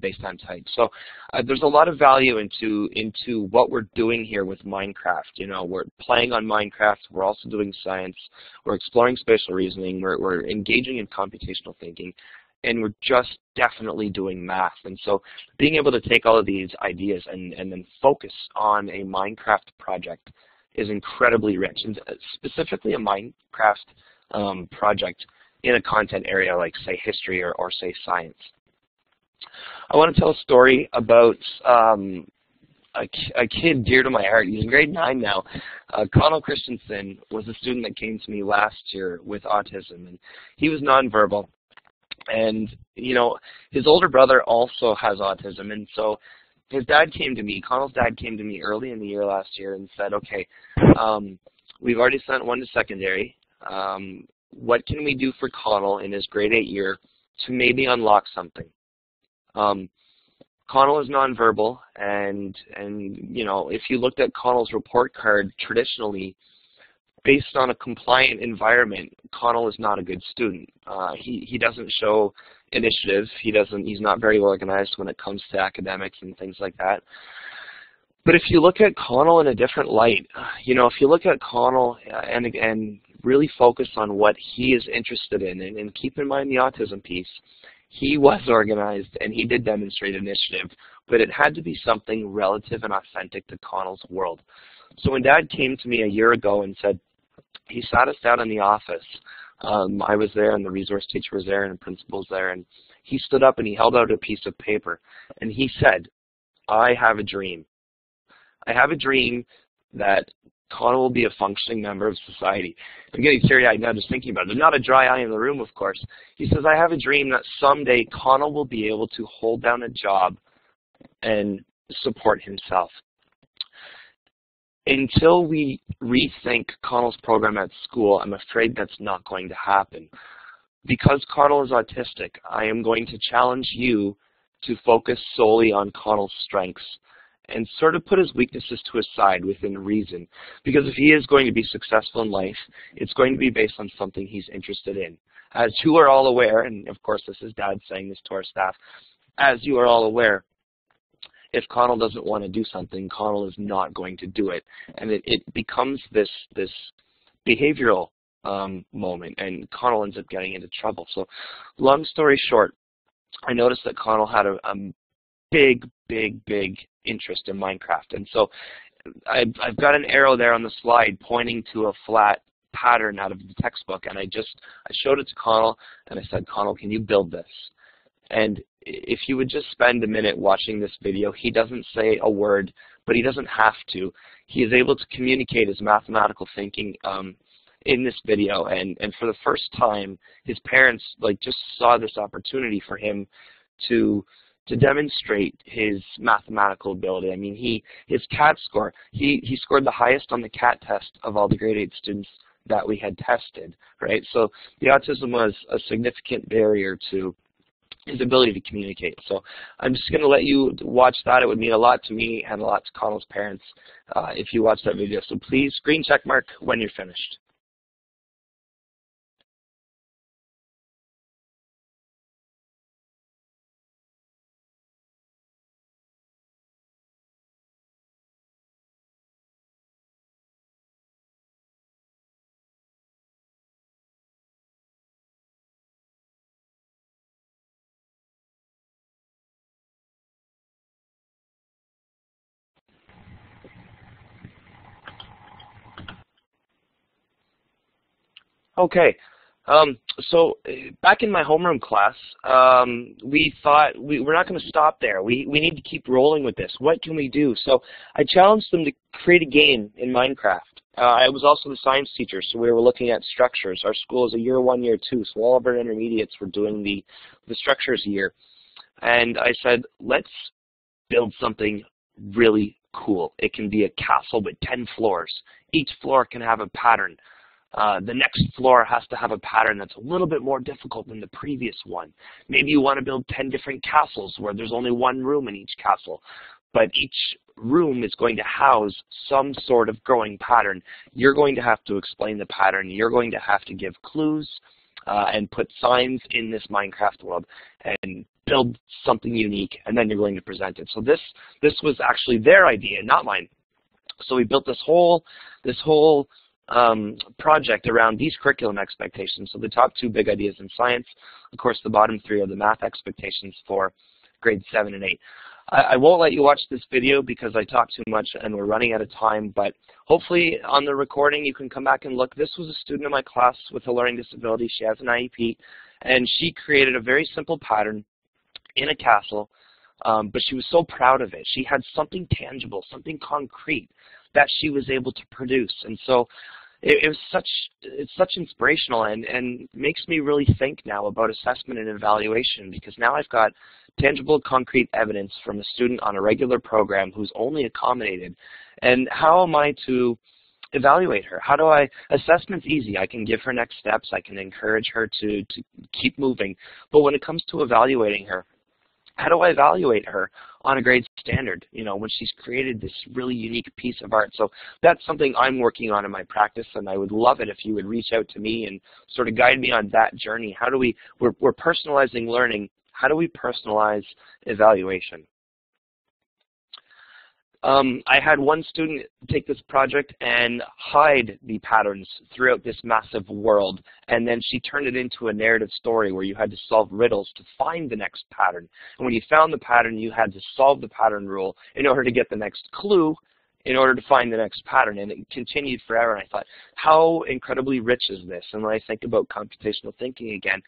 base on type. So uh, there's a lot of value into into what we're doing here with Minecraft. You know, we're playing on Minecraft. We're also doing science. We're exploring spatial reasoning. We're, we're engaging in computational thinking. And we're just definitely doing math. And so being able to take all of these ideas and, and then focus on a Minecraft project is incredibly rich, and specifically a Minecraft um, project in a content area like, say, history or, or say, science. I want to tell a story about um, a, a, kid dear to my heart. He's in grade 9 now. Uh, Connell Christensen was a student that came to me last year with autism, and he was nonverbal. And, you know, his older brother also has autism, and so his dad came to me, Connell's dad came to me early in the year last year and said, okay, um, we've already sent one to secondary. Um, what can we do for Connell in his grade 8 year to maybe unlock something? Um, Connell is nonverbal, and and you know if you looked at Connell's report card traditionally, based on a compliant environment, Connell is not a good student. Uh, he he doesn't show initiative. He doesn't. He's not very organized when it comes to academics and things like that. But if you look at Connell in a different light, you know, if you look at Connell and and really focus on what he is interested in, and, and keep in mind the autism piece, he was organized and he did demonstrate initiative, but it had to be something relative and authentic to Connell's world. So when Dad came to me a year ago and said, he sat us down in the office um, I was there and the resource teacher was there and the principal was there and he stood up and he held out a piece of paper and he said, I have a dream. I have a dream that Connell will be a functioning member of society. I'm getting teary-eyed now just thinking about it. There's not a dry eye in the room, of course. He says, I have a dream that someday Connell will be able to hold down a job and support himself until we rethink Connell's program at school, I'm afraid that's not going to happen. Because Connell is autistic, I am going to challenge you to focus solely on Connell's strengths and sort of put his weaknesses to his side within reason. Because if he is going to be successful in life, it's going to be based on something he's interested in. As you are all aware, and of course this is Dad saying this to our staff, as you are all aware, if Connell doesn't want to do something, Connell is not going to do it. And it, it becomes this, this behavioral um, moment, and Connell ends up getting into trouble. So long story short, I noticed that Connell had a, a big, big, big interest in Minecraft. And so I've, I've got an arrow there on the slide pointing to a flat pattern out of the textbook, and I just I showed it to Connell, and I said, Connell, can you build this? And if you would just spend a minute watching this video, he doesn't say a word, but he doesn't have to. He is able to communicate his mathematical thinking um, in this video, and, and for the first time, his parents like just saw this opportunity for him to to demonstrate his mathematical ability. I mean, he his CAT score, he, he scored the highest on the CAT test of all the grade 8 students that we had tested, right? So the autism was a significant barrier to his ability to communicate. So I'm just going to let you watch that. It would mean a lot to me and a lot to Connell's parents uh, if you watch that video. So please, green check mark when you're finished. Okay, um, so back in my homeroom class, um, we thought we, we're not going to stop there. We, we need to keep rolling with this. What can we do? So I challenged them to create a game in Minecraft. Uh, I was also the science teacher, so we were looking at structures. Our school is a year one, year two, so all of our intermediates were doing the, the structures year. And I said, let's build something really cool. It can be a castle with 10 floors. Each floor can have a pattern. Uh, the next floor has to have a pattern that's a little bit more difficult than the previous one. Maybe you want to build 10 different castles where there's only one room in each castle, but each room is going to house some sort of growing pattern. You're going to have to explain the pattern. You're going to have to give clues uh, and put signs in this Minecraft world and build something unique, and then you're going to present it. So this this was actually their idea, not mine. So we built this whole this whole um, project around these curriculum expectations. So the top two big ideas in science, of course the bottom three are the math expectations for grades 7 and 8. I, I won't let you watch this video because I talk too much and we're running out of time, but hopefully on the recording you can come back and look. This was a student in my class with a learning disability. She has an IEP, and she created a very simple pattern in a castle, um, but she was so proud of it. She had something tangible, something concrete that she was able to produce. And so it, it was such it's such inspirational and, and makes me really think now about assessment and evaluation because now I've got tangible concrete evidence from a student on a regular program who's only accommodated. And how am I to evaluate her? How do I, assessment's easy. I can give her next steps. I can encourage her to, to keep moving. But when it comes to evaluating her, how do I evaluate her on a grade standard, you know, when she's created this really unique piece of art? So that's something I'm working on in my practice, and I would love it if you would reach out to me and sort of guide me on that journey. How do we, we're, we're personalizing learning, how do we personalize evaluation? Um, I had one student take this project and hide the patterns throughout this massive world, and then she turned it into a narrative story where you had to solve riddles to find the next pattern. And when you found the pattern, you had to solve the pattern rule in order to get the next clue in order to find the next pattern. And it continued forever. And I thought, how incredibly rich is this? And when I think about computational thinking again,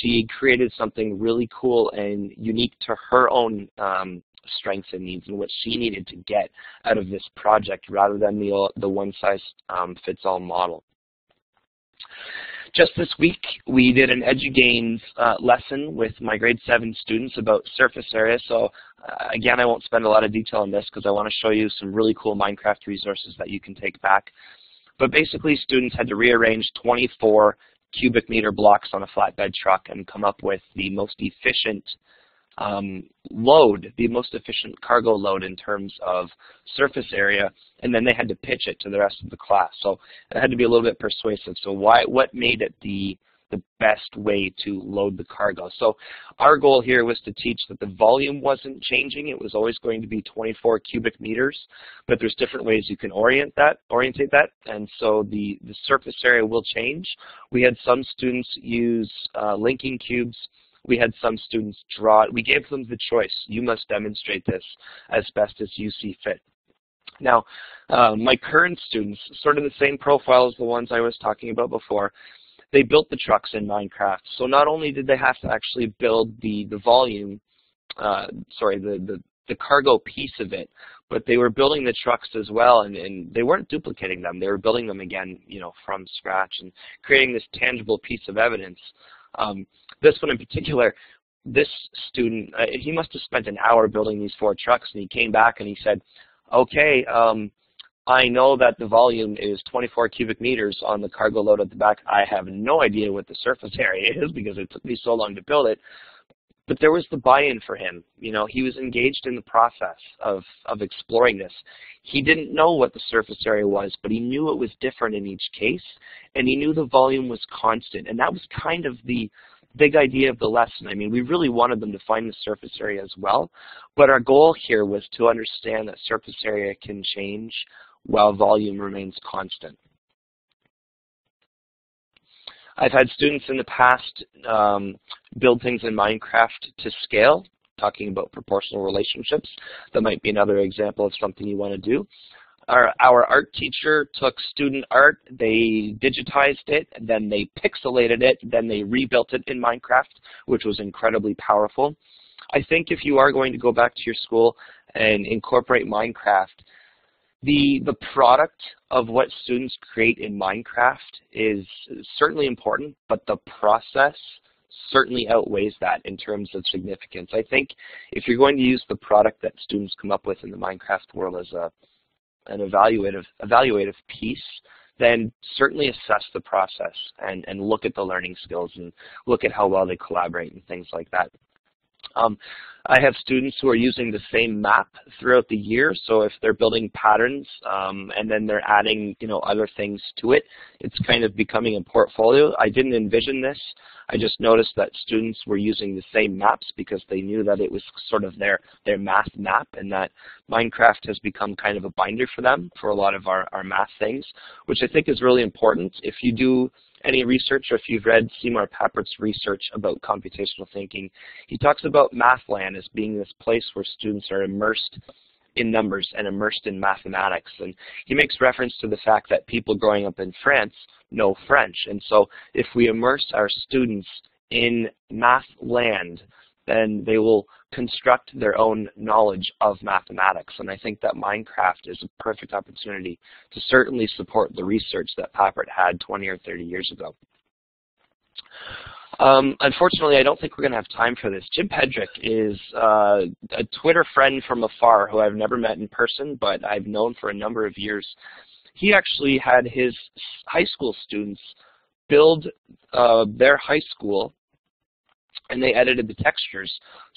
she created something really cool and unique to her own um, strengths and needs and what she needed to get out of this project rather than the, the one-size-fits-all um, model. Just this week, we did an EduGains uh, lesson with my grade 7 students about surface area. So uh, again, I won't spend a lot of detail on this because I want to show you some really cool Minecraft resources that you can take back. But basically, students had to rearrange 24 cubic meter blocks on a flatbed truck and come up with the most efficient um, load, the most efficient cargo load in terms of surface area, and then they had to pitch it to the rest of the class. So it had to be a little bit persuasive. So why, what made it the the best way to load the cargo. So our goal here was to teach that the volume wasn't changing. It was always going to be 24 cubic meters, but there's different ways you can orient that, orientate that, and so the, the surface area will change. We had some students use uh, linking cubes we had some students draw it. We gave them the choice. You must demonstrate this as best as you see fit. Now, uh, my current students, sort of the same profile as the ones I was talking about before, they built the trucks in Minecraft. So not only did they have to actually build the, the volume, uh, sorry, the, the, the cargo piece of it, but they were building the trucks as well, and, and they weren't duplicating them. They were building them again, you know, from scratch and creating this tangible piece of evidence. Um, this one in particular, this student, uh, he must have spent an hour building these four trucks, and he came back and he said, okay, um, I know that the volume is 24 cubic meters on the cargo load at the back. I have no idea what the surface [laughs] area is because it took me so long to build it. But there was the buy-in for him. You know, he was engaged in the process of, of exploring this. He didn't know what the surface area was, but he knew it was different in each case, and he knew the volume was constant. And that was kind of the big idea of the lesson. I mean, we really wanted them to find the surface area as well, but our goal here was to understand that surface area can change while volume remains constant. I've had students in the past um, build things in Minecraft to scale, talking about proportional relationships. That might be another example of something you want to do. Our, our art teacher took student art, they digitized it, then they pixelated it, then they rebuilt it in Minecraft, which was incredibly powerful. I think if you are going to go back to your school and incorporate Minecraft, the, the product of what students create in Minecraft is certainly important, but the process certainly outweighs that in terms of significance. I think if you're going to use the product that students come up with in the Minecraft world as a an evaluative evaluative piece, then certainly assess the process and, and look at the learning skills and look at how well they collaborate and things like that. Um, I have students who are using the same map throughout the year, so if they're building patterns um, and then they're adding you know other things to it, it's kind of becoming a portfolio. I didn't envision this. I just noticed that students were using the same maps because they knew that it was sort of their, their math map and that Minecraft has become kind of a binder for them for a lot of our, our math things, which I think is really important. If you do any research or if you've read Seymour Papert's research about computational thinking, he talks about Mathland as being this place where students are immersed in numbers and immersed in mathematics. And he makes reference to the fact that people growing up in France know French. And so if we immerse our students in math land, then they will construct their own knowledge of mathematics. And I think that Minecraft is a perfect opportunity to certainly support the research that Papert had 20 or 30 years ago. Um, unfortunately, I don't think we're going to have time for this. Jim Pedrick is uh, a Twitter friend from afar who I've never met in person, but I've known for a number of years. He actually had his high school students build uh, their high school and they edited the textures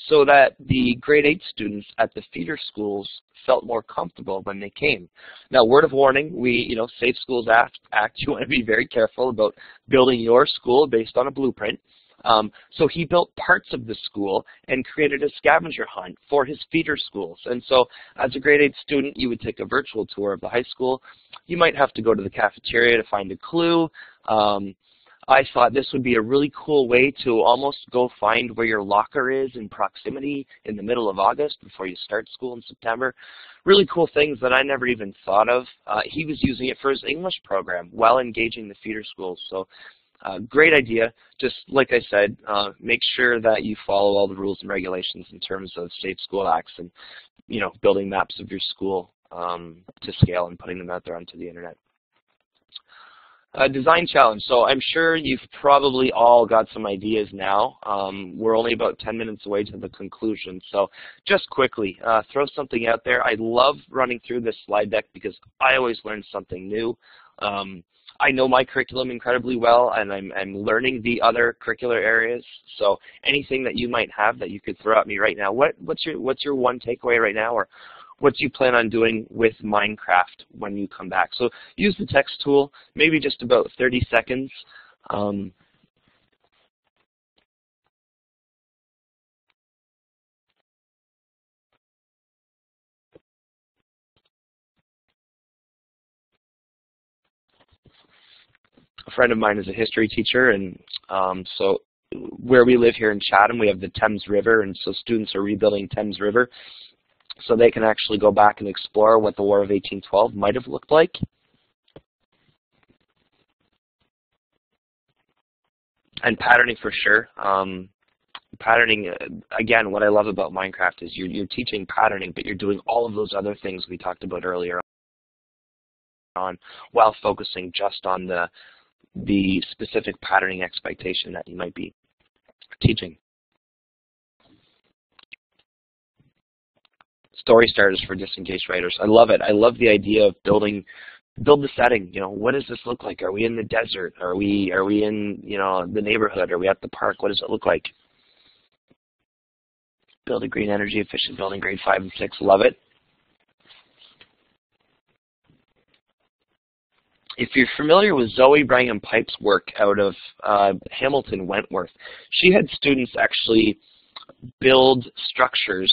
so that the grade 8 students at the feeder schools felt more comfortable when they came. Now, word of warning, we, you know, Safe Schools Act, Act [laughs] you want to be very careful about building your school based on a blueprint. Um, so he built parts of the school and created a scavenger hunt for his feeder schools. And so as a grade 8 student, you would take a virtual tour of the high school. You might have to go to the cafeteria to find a clue. Um, I thought this would be a really cool way to almost go find where your locker is in proximity in the middle of August before you start school in September. Really cool things that I never even thought of. Uh, he was using it for his English program while engaging the feeder schools. So uh, great idea. Just like I said, uh, make sure that you follow all the rules and regulations in terms of Safe School Acts and, you know, building maps of your school um, to scale and putting them out there onto the internet. Design challenge. So I'm sure you've probably all got some ideas now. Um, we're only about 10 minutes away to the conclusion. So just quickly, uh, throw something out there. I love running through this slide deck because I always learn something new. Um, I know my curriculum incredibly well, and I'm, I'm learning the other curricular areas. So anything that you might have that you could throw at me right now, what, what's your what's your one takeaway right now, or what you plan on doing with Minecraft when you come back? So use the text tool, maybe just about 30 seconds. Um, a friend of mine is a history teacher, and um, so where we live here in Chatham, we have the Thames River, and so students are rebuilding Thames River so they can actually go back and explore what the War of 1812 might have looked like. and patterning for sure. Um, patterning, uh, again, what I love about Minecraft is you're, you're teaching patterning, but you're doing all of those other things we talked about earlier on while focusing just on the, the specific patterning expectation that you might be teaching. Story starters for disengaged writers. I love it. I love the idea of building build the setting. You know, what does this look like? Are we in the desert? Are we are we in you know the neighborhood? Are we at the park? What does it look like? Build a green energy efficient building, grade five and six. Love it. If you're familiar with Zoe Branigan-Pipe's work out of uh, Hamilton Wentworth, she had students actually build structures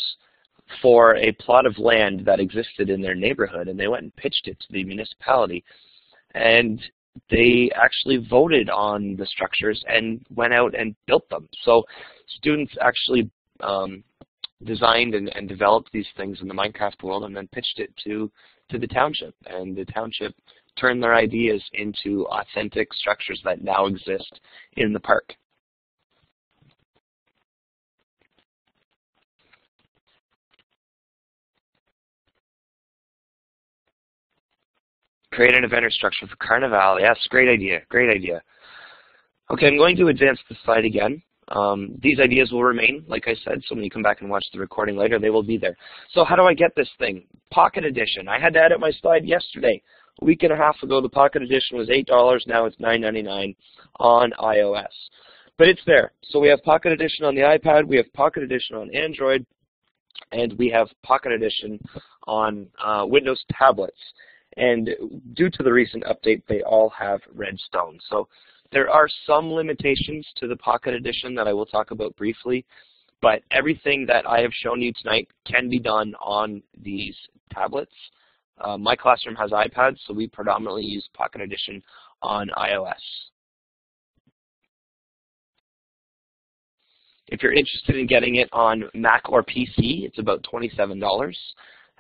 for a plot of land that existed in their neighborhood, and they went and pitched it to the municipality. And they actually voted on the structures and went out and built them. So students actually um, designed and, and, developed these things in the Minecraft world and then pitched it to, to the township. And the township turned their ideas into authentic structures that now exist in the park. Create an event or structure for Carnival. Yes, great idea, great idea. Okay, I'm going to advance the slide again. Um, these ideas will remain, like I said, so when you come back and watch the recording later, they will be there. So how do I get this thing? Pocket Edition. I had to edit my slide yesterday. A week and a half ago, the Pocket Edition was $8. Now it's $9.99 on iOS. But it's there. So we have Pocket Edition on the iPad, we have Pocket Edition on Android, and we have Pocket Edition on uh, Windows tablets. And due to the recent update, they all have redstone. So there are some limitations to the Pocket Edition that I will talk about briefly, but everything that I have shown you tonight can be done on these tablets. Uh, my classroom has iPads, so we predominantly use Pocket Edition on iOS. If you're interested in getting it on Mac or PC, it's about $27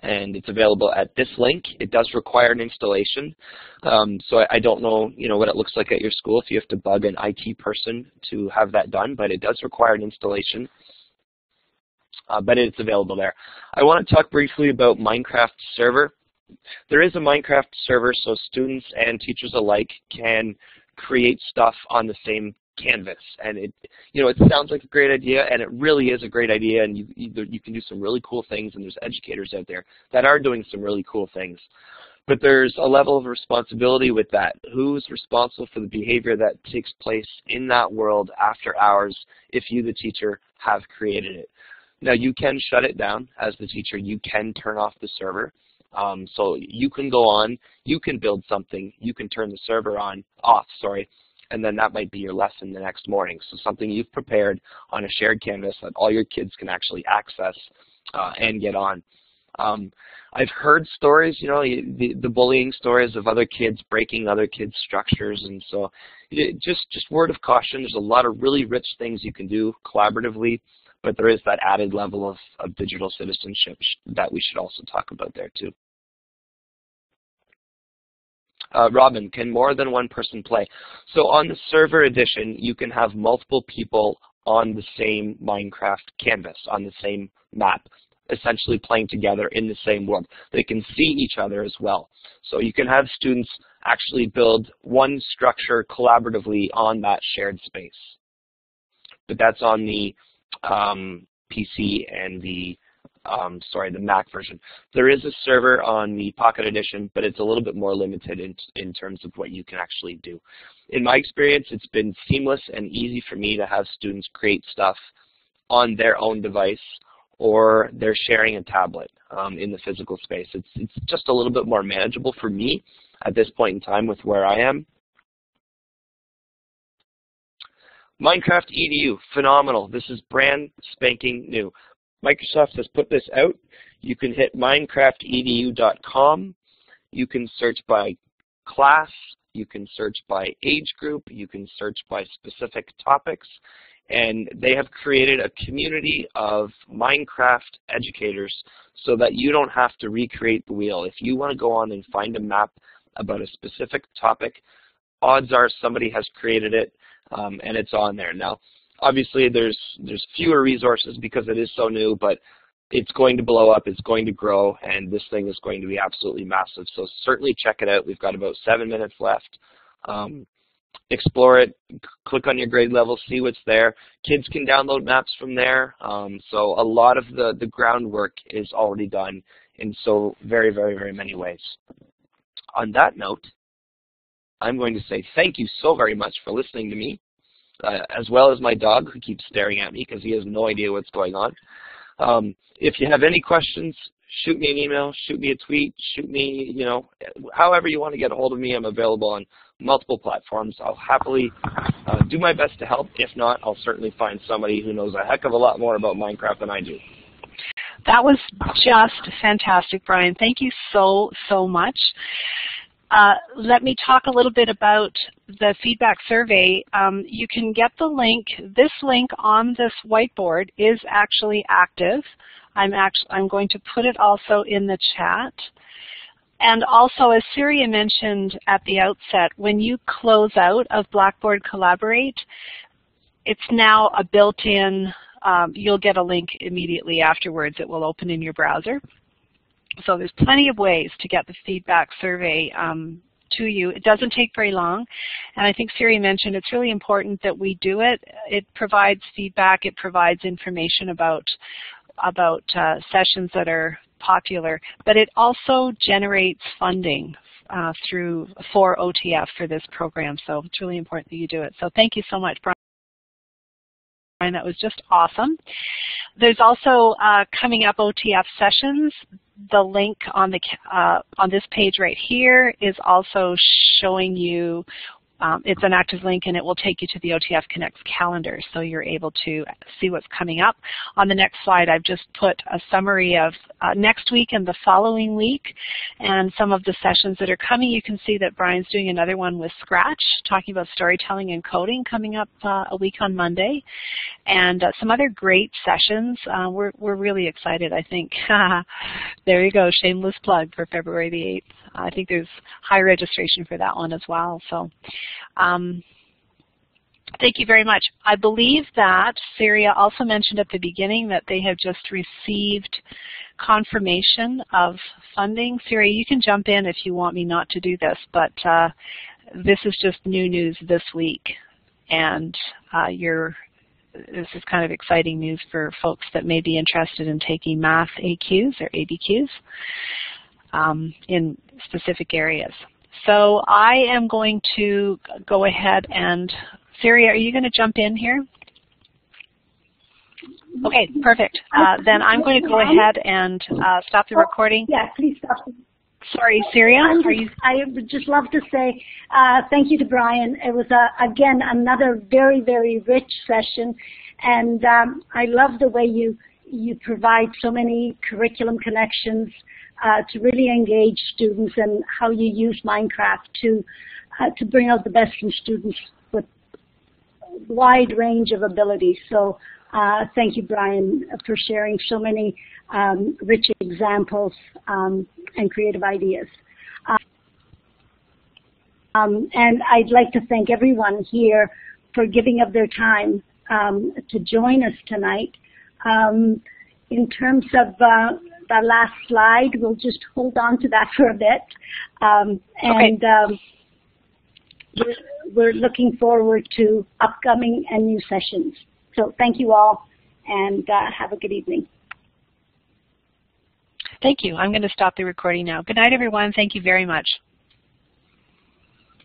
and it's available at this link. It does require an installation, um, so I, I, don't know, you know, what it looks like at your school if you have to bug an IT person to have that done, but it does require an installation. Uh, but it's available there. I want to talk briefly about Minecraft Server. There is a Minecraft server so students and teachers alike can create stuff on the same canvas. And it, you know, it sounds like a great idea, and it really is a great idea, and you, you, can do some really cool things, and there's educators out there that are doing some really cool things. But there's a level of responsibility with that. Who's responsible for the behavior that takes place in that world after hours if you, the teacher, have created it? Now, you can shut it down as the teacher. You can turn off the server. Um, so you can go on, you can build something, you can turn the server on, off, sorry, and then that might be your lesson the next morning. So something you've prepared on a shared canvas that all your kids can actually access uh, and get on. Um, I've heard stories, you know, the, the bullying stories of other kids breaking other kids' structures, and so it, just just word of caution. There's a lot of really rich things you can do collaboratively, but there is that added level of, of digital citizenship that we should also talk about there too. Uh, Robin, can more than one person play? So on the server edition, you can have multiple people on the same Minecraft canvas, on the same map, essentially playing together in the same world. They can see each other as well. So you can have students actually build one structure collaboratively on that shared space. But that's on the um, PC and the um, sorry, the Mac version. There is a server on the Pocket Edition, but it's a little bit more limited in, in terms of what you can actually do. In my experience, it's been seamless and easy for me to have students create stuff on their own device or they're sharing a tablet um, in the physical space. It's, it's just a little bit more manageable for me at this point in time with where I am. Minecraft EDU, phenomenal. This is brand spanking new. Microsoft has put this out. You can hit minecraftedu.com. You can search by class. You can search by age group. You can search by specific topics. And they have created a community of Minecraft educators so that you don't have to recreate the wheel. If you want to go on and find a map about a specific topic, odds are somebody has created it um, and it's on there. Now, obviously there's there's fewer resources because it is so new, but it's going to blow up, it's going to grow, and this thing is going to be absolutely massive. So certainly check it out. We've got about seven minutes left. Um, explore it, click on your grade level, see what's there. Kids can download maps from there. Um, so a lot of the, the groundwork is already done in so very, very, very many ways. On that note, I'm going to say thank you so very much for listening to me, uh, as well as my dog who keeps staring at me because he has no idea what's going on. Um, if you have any questions, shoot me an email, shoot me a tweet, shoot me, you know, however you want to get a hold of me. I'm available on multiple platforms. I'll happily uh, do my best to help. If not, I'll certainly find somebody who knows a heck of a lot more about Minecraft than I do. That was just fantastic, Brian. Thank you so, so much. Uh, let me talk a little bit about the feedback survey. Um, you can get the link. This link on this whiteboard is actually active. I'm, actually, I'm going to put it also in the chat. And also, as Syria mentioned at the outset, when you close out of Blackboard Collaborate, it's now a built-in, um, you'll get a link immediately afterwards. It will open in your browser. So there's plenty of ways to get the feedback survey um, to you. It doesn't take very long, and I think Siri mentioned it's really important that we do it. It provides feedback. It provides information about about uh, sessions that are popular, but it also generates funding uh, through for OTF for this program. So it's really important that you do it. So thank you so much, Brian. That was just awesome. There's also uh, coming up OTF sessions the link on the uh, on this page right here is also showing you um, it's an active link and it will take you to the OTF Connects calendar so you're able to see what's coming up. On the next slide I've just put a summary of uh, next week and the following week and some of the sessions that are coming. You can see that Brian's doing another one with Scratch talking about storytelling and coding coming up uh, a week on Monday and uh, some other great sessions. Uh, we're, we're really excited I think. [laughs] there you go, shameless plug for February the 8th. I think there's high registration for that one as well. So um, Thank you very much. I believe that Syria also mentioned at the beginning that they have just received confirmation of funding. Syria, you can jump in if you want me not to do this, but uh, this is just new news this week, and uh, you're this is kind of exciting news for folks that may be interested in taking math AQs or ABQs um, in specific areas. So I am going to go ahead and, Siri, are you going to jump in here? Okay, perfect. Uh, then I'm going to go ahead and uh, stop the recording. Yeah, please stop. Sorry, Syria. I would just love to say uh, thank you to Brian. It was, uh, again, another very, very rich session. And um, I love the way you, you provide so many curriculum connections uh, to really engage students and how you use Minecraft to uh, to bring out the best from students with a wide range of abilities. So uh, thank you, Brian, for sharing so many um, rich examples um, and creative ideas. Um, and I'd like to thank everyone here for giving up their time um, to join us tonight. Um, in terms of uh, the last slide. We'll just hold on to that [laughs] for a bit. Um, and okay. um, we're, we're looking forward to upcoming and new sessions. So thank you all, and uh, have a good evening. Thank you. I'm going to stop the recording now. Good night, everyone. Thank you very much.